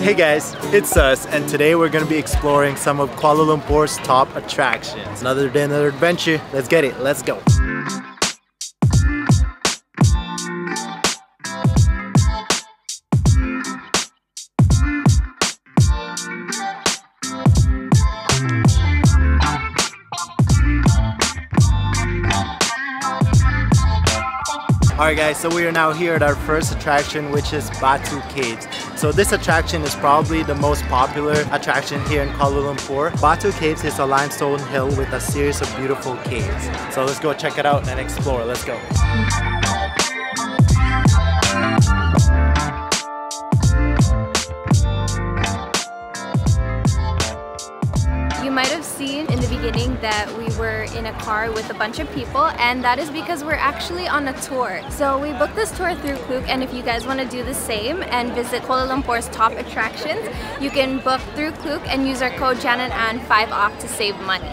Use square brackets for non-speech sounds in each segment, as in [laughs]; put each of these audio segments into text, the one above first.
Hey guys, it's us and today we're going to be exploring some of Kuala Lumpur's top attractions. Another day, another adventure. Let's get it, let's go. Alright guys, so we are now here at our first attraction which is Batu Caves. So this attraction is probably the most popular attraction here in Kuala Lumpur. Batu Caves is a limestone hill with a series of beautiful caves. So let's go check it out and explore, let's go. You might have seen in the beginning that we were in a car with a bunch of people and that is because we're actually on a tour. So we booked this tour through Klook and if you guys want to do the same and visit Kuala Lumpur's top attractions, you can book through Klook and use our code Jan and 5 off to save money.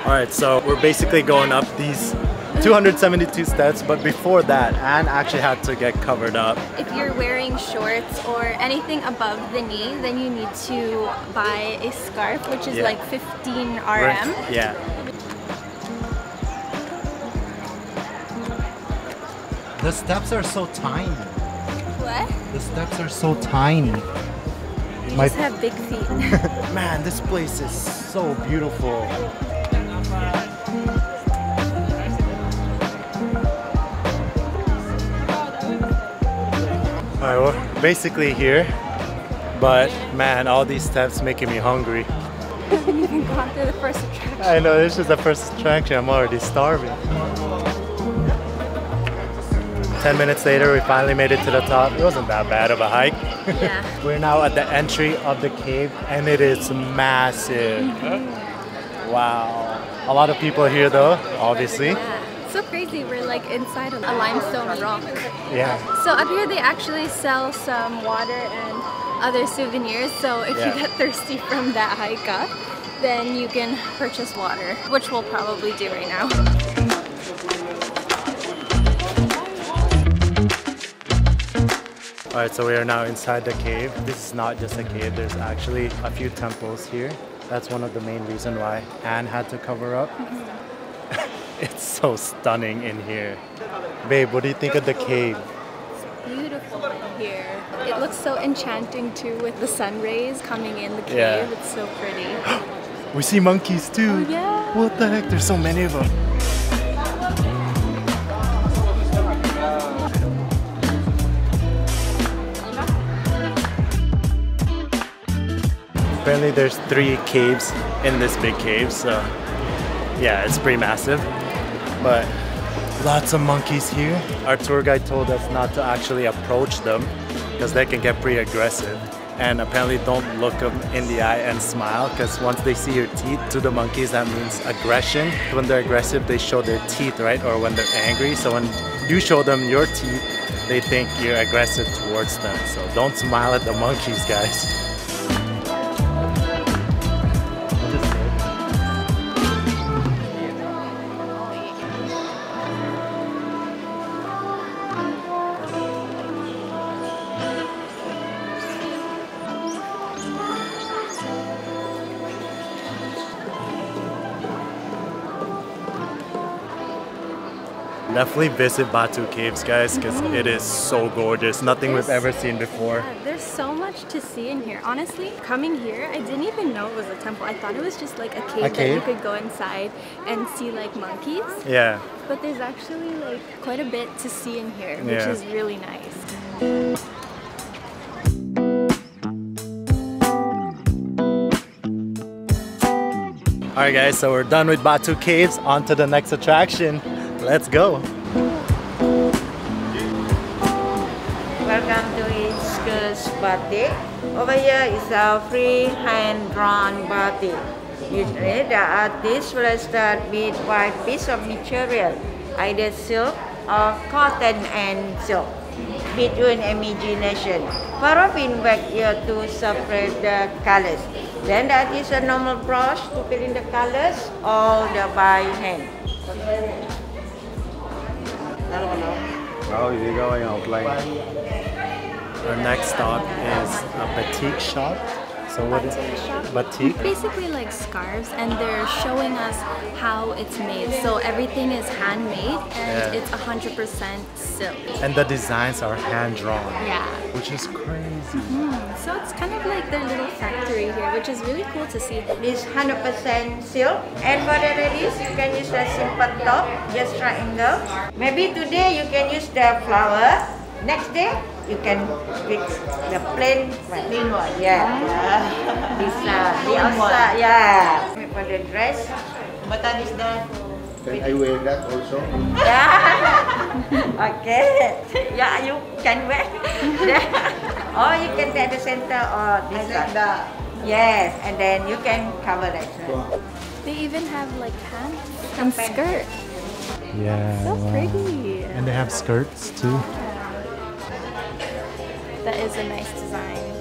Alright, so we're basically going up these 272 steps, but before that, Ann actually had to get covered up. If you're wearing shorts or anything above the knee, then you need to buy a scarf, which is Yeah. like 15 RM. Right? Yeah. The steps are so tiny. What? The steps are so tiny. You My- just have big feet. [laughs] Man, this place is so beautiful. Basically here, but man, all these steps making me hungry. [laughs] haven't even gone through the first attraction. I know, this is the first attraction, I'm already starving. 10 minutes later, we finally made it to the top. It wasn't that bad of a hike. Yeah. [laughs] We're now at the entry of the cave and it is massive. Mm-hmm. Wow. A lot of people here though, obviously. So crazy, we're like inside a limestone rock. Yeah. So up here they actually sell some water and other souvenirs. So if Yeah. you get thirsty from that hike up, then you can purchase water, which we'll probably do right now. Alright, so we are now inside the cave. This is not just a cave, there's actually a few temples here. That's one of the main reason why Ann had to cover up. Mm-hmm. It's so stunning in here. Babe, what do you think of the cave? It's beautiful in here. It looks so enchanting too with the sun rays coming in the cave. Yeah. It's so pretty. [gasps] We see monkeys too. Oh, yeah. What the heck? There's so many of them. Apparently there's three caves in this big cave, so yeah, it's pretty massive. But lots of monkeys here. Our tour guide told us not to actually approach them because they can get pretty aggressive. And apparently don't look them in the eye and smile because once they see your teeth to the monkeys, that means aggression. When they're aggressive, they show their teeth, right? Or when they're angry. So when you show them your teeth, they think you're aggressive towards them. So don't smile at the monkeys, guys. Definitely visit Batu Caves, guys, because it is so gorgeous. Nothing we've ever seen before. Yeah, there's so much to see in here. Honestly, coming here, I didn't even know it was a temple. I thought it was just like a cave, that you could go inside and see like monkeys. Yeah. But there's actually like quite a bit to see in here, which Yeah. is really nice. Alright guys, so we're done with Batu Caves. On to the next attraction. Let's go. Batik. Over here is our free hand-drawn batik. Usually the artist will start with white piece of material, either silk or cotton and silk, between imagination. Paraffin wax here to separate the colors. Then that is a normal brush to fill in the colors or the by hand. Thì coi học lại. Our next stop is a batik shop. So what is Batik shop? batik? Basically like scarves and they're showing us how it's made. So everything is handmade and Yeah. it's 100% silk. And the designs are hand drawn, Yeah. which is crazy. Mm-hmm. So it's kind of like their little factory here, which is really cool to see. This 100% silk. And for the ladies, you can use the simple top, just triangle. Maybe today you can use the flower. Next day, you can fix the plain one. Plain one. Yeah. this uh, the outside. Yeah. For the dress. But that is the Can I wear that also? Yeah. [laughs] okay. Yeah, you can wear. Yeah. [laughs] or you can take the center or this one. Yes, and then you can cover that. They even have like pants and skirt. Yeah. So wow. pretty. And they have skirts too. That is a nice design.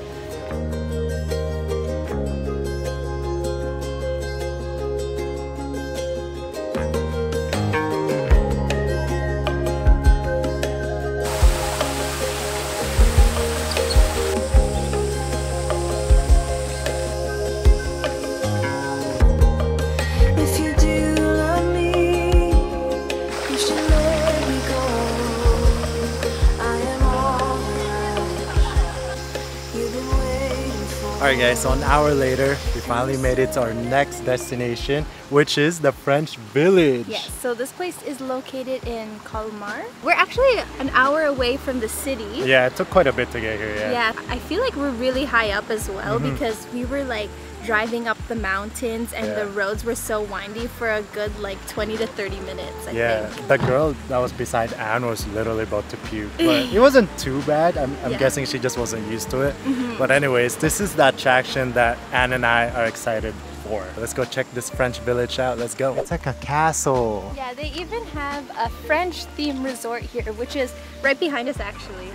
Alright guys, so an hour later, we finally made it to our next destination, which is the French Village. Yes, so this place is located in Colmar. We're actually an hour away from the city. Yeah, it took quite a bit to get here, yeah. Yeah, I feel like we're really high up as well Mm-hmm. because we were like driving up the mountains and the roads were so windy for a good like 20 to 30 minutes, I Yeah, think. the girl that was beside Ann was literally about to puke, [laughs] but it wasn't too bad. I'm, I'm Yeah. Guessing she just wasn't used to it. Mm-hmm. But anyways, this is the attraction that Ann and I are excited for. Let's go check this French village out. Let's go. It's like a castle. Yeah, they even have a French themed resort here, which is right behind us actually.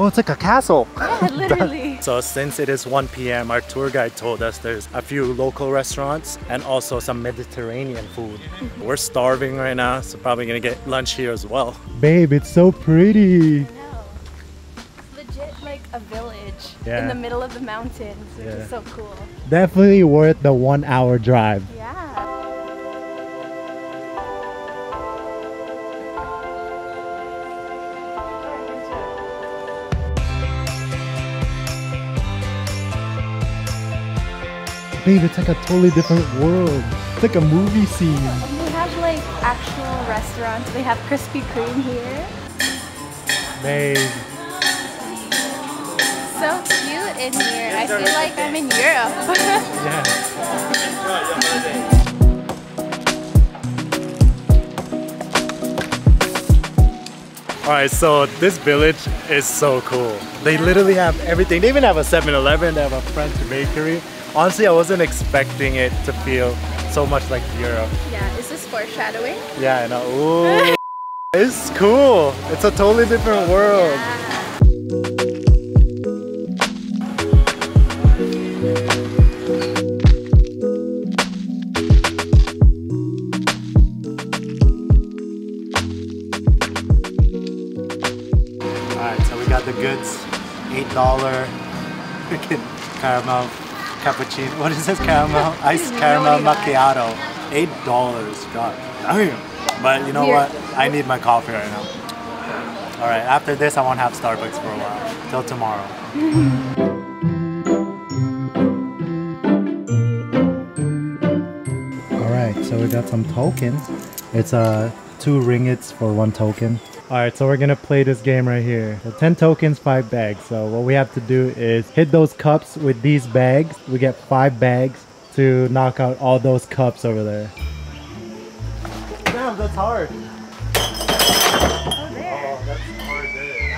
Oh, it's like a castle. [laughs] Yeah, literally. [laughs] So since it is 1 p.m., our tour guide told us there's a few local restaurants and also some Mediterranean food. Mm-hmm. We're starving right now, so probably gonna get lunch here as well. Babe, it's so pretty. No. It's legit like a village Yeah. in the middle of the mountains, which Yeah. is so cool. Definitely worth the one hour drive. Yeah. Babe, it's like a totally different world. It's like a movie scene. They have like actual restaurants. They have Krispy Kreme here. Babe. So cute in here. I feel like I'm in Europe. [laughs] Yeah. Alright, so this village is so cool. They literally have everything. They even have a 7-Eleven, they have a French bakery. Honestly, I wasn't expecting it to feel so much like Europe. yeah, is this foreshadowing? Yeah, I know. Ooh. [laughs] it's cool. It's a totally different world. Alright, so we got the goods. $8 [laughs] freaking caramel cappuccino. What is this? Caramel? [laughs] Iced caramel what we macchiato. $8. God damn. But you know what? I need my coffee right now. Alright, after this, I won't have Starbucks for a while. Till tomorrow. Alright, so we got some tokens. It's uh, two ringgits for one token. Alright, so we're gonna play this game right here. So 10 tokens, 5 bags. So what we have to do is hit those cups with these bags. We get 5 bags to knock out all those cups over there. Damn, that's hard. Oh, that's hard there.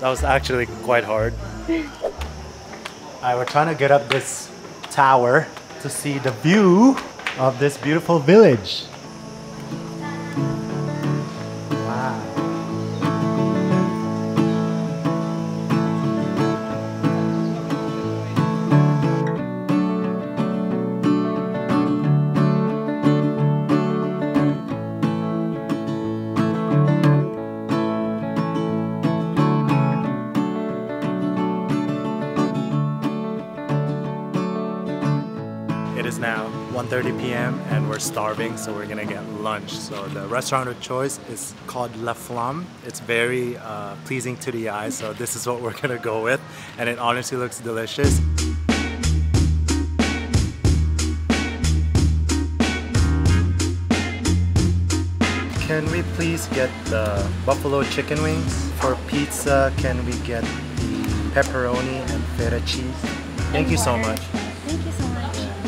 That was actually quite hard. [laughs] Alright, we're trying to get up this tower to see the view of this beautiful village. Wow. 1:30 p.m. and we're starving, so we're gonna get lunch. So the restaurant of choice is called La Flamme. It's very uh, pleasing to the eye, so this is what we're gonna go with, and it honestly looks delicious. Can we please get the buffalo chicken wings? For pizza, can we get the pepperoni and feta cheese? Thank you so much.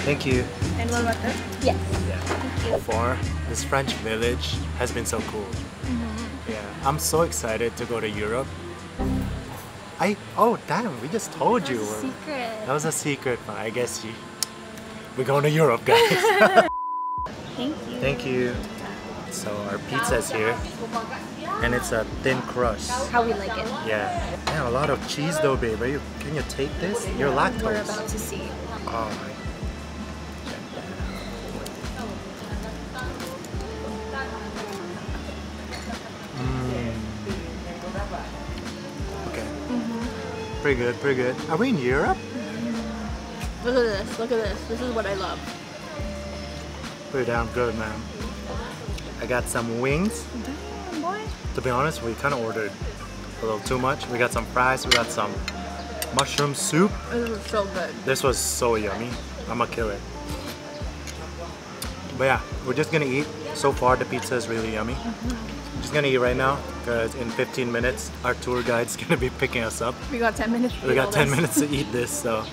Thank you. And what about this? Yes. Yeah. For this French village has been so cool. Mm-hmm. Yeah, I'm so excited to go to Europe. I oh damn, we just told you. we're- Secret. That was a secret, but I guess you. We're going to Europe, guys. [laughs] Thank you. Thank you. So our pizza's here, and it's a thin crust. How we like it. Yeah. Man, a lot of cheese though, babe. Are you, can you take this? You're lactose. We're lactose. about to see. Oh Pretty good, pretty good. Are we in Europe? Look at this. Look at this. This is what I love. Pretty damn good, man. I got some wings. Damn, boy. To be honest, we kind of ordered a little too much. We got some fries, we got some mushroom soup. This is so good. This was so yummy. I'm gonna kill it. But yeah, we're just gonna eat. So far, the pizza is really yummy. Mm-hmm. Just gonna eat right now because in 15 minutes, our tour guide's [laughs] gonna be picking us up. We got 10 minutes. to We eat got 10 this. minutes to eat this, so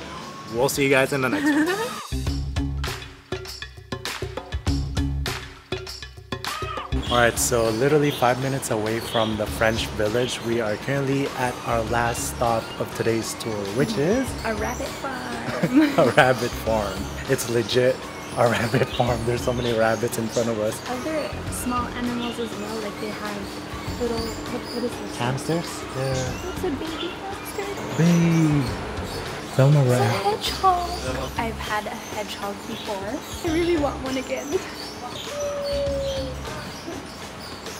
we'll see you guys in the next one. [laughs] Alright, so literally five minutes away from the French village, we are currently at our last stop of today's tour, which is A rabbit farm. [laughs] a rabbit farm. It's legit a rabbit farm. There's so many rabbits in front of us. Other small animals as well. Like they have little. What, what is this? Hamsters? Yeah. It's a baby hamster. Babe. It's a hedgehog. I've had a hedgehog before. I really want one again.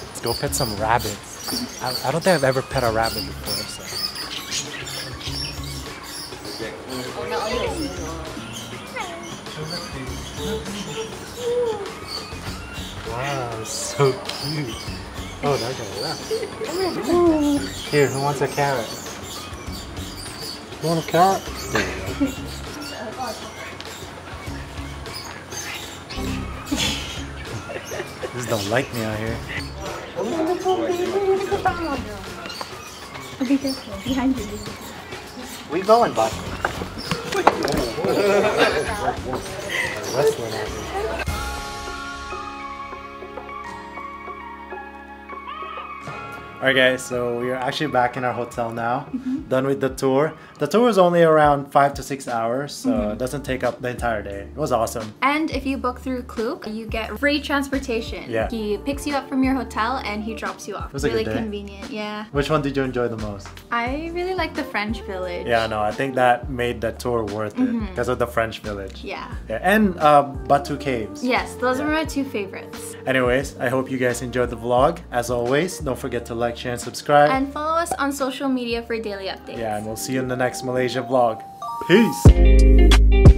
Let's go pet some rabbits. I, I don't think I've ever pet a rabbit before. Wow, so cute. Oh, that guy left. Here, who wants a carrot? You want a carrot? There you go. Just don't like me out here. Be careful. Behind you. We going, bud? Wrestling Alright guys, so we are actually back in our hotel now. Mm-hmm. Done with the tour. The tour is only around five to six hours, so mm-hmm. it doesn't take up the entire day. It was awesome. And if you book through Klook, you get free transportation. Yeah. He picks you up from your hotel and he drops you off. was a really convenient. Yeah. Which one did you enjoy the most? I really like the French village. Yeah, no, I think that made the tour worth it mm-hmm. because of the French village. Yeah. Yeah, and uh, Batu Caves. Yes, those are my two favorites. Anyways, I hope you guys enjoyed the vlog. As always, don't forget to like, share, and subscribe. And follow us on social media for daily updates. yeah, and we'll see you in the next Malaysia vlog. Peace!